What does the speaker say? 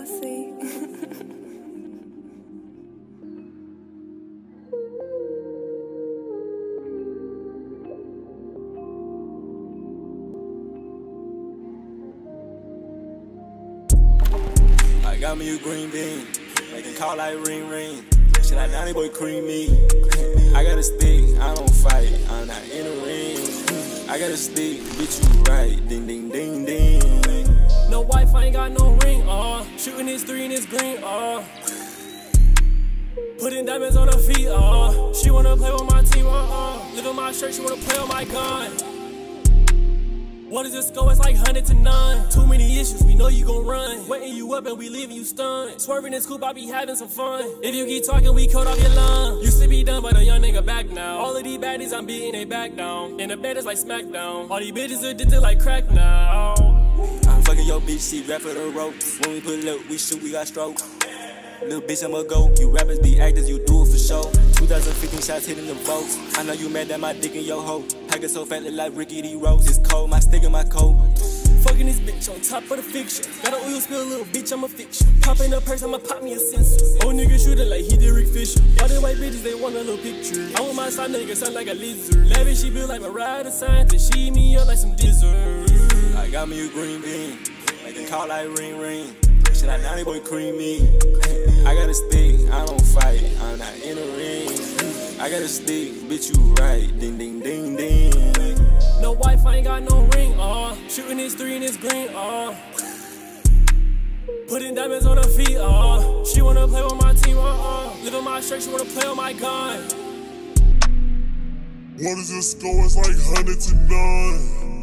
pussy. I got me a green bean, making call like ring ring. Shit like Donny boy cream me. I got a stick, I don't fight, I'm not in a ring. I got a stick, bitch you right, ding ding ding ding. No wife, I ain't got no ring. Shooting this three and this green, uh. Putting diamonds on her feet, uh. She wanna play with my team, uh, uh. Live in my shirt, she wanna play with my gun. What is this go? It's like 100 to none. Too many issues, we know you gon' run. Waiting you up and we leaving you stunned. Swerving this coupe, I be having some fun. If you keep talking, we cut off your lung. Used to be done, but a young nigga back now. All of these baddies, I'm beating they back down. In the bed is like SmackDown. All these bitches addicted like crack now. I'm fucking your bitch, she rap for the ropes. When we pull up, we shoot, we got stroke. Little bitch, I'ma go. You rappers be actors, you do it for show. 2015 shots hitting them folks. I know you mad that my dick in your hoe. Pack it so fat, like Ricky D. Rose. It's cold, my stick in my coat. Fucking this bitch on top of the fiction. Got an oil spill, little bitch, I'm a fiction. Pop in the purse, I'ma pop me a sensor. Old nigga shooter like he did Rick Fisher. All the white bitches, they want a little picture. I want my side nigga sound like a lizard. Lavish, she built like Mariah scientist. She me up like some dessert. I got me a green bean, making call like ring ring. Shit like Donny boy cream me. I got a stick, got a stick, bitch you right, ding ding ding ding. No wife, I ain't got no ring, uh. Shooting this three and this green, uh. Putting diamonds on her feet, uh. She wanna play with my team, uh, uh. Live in my shirt, she wanna play with my gun. What is this score? It's like 100 to none.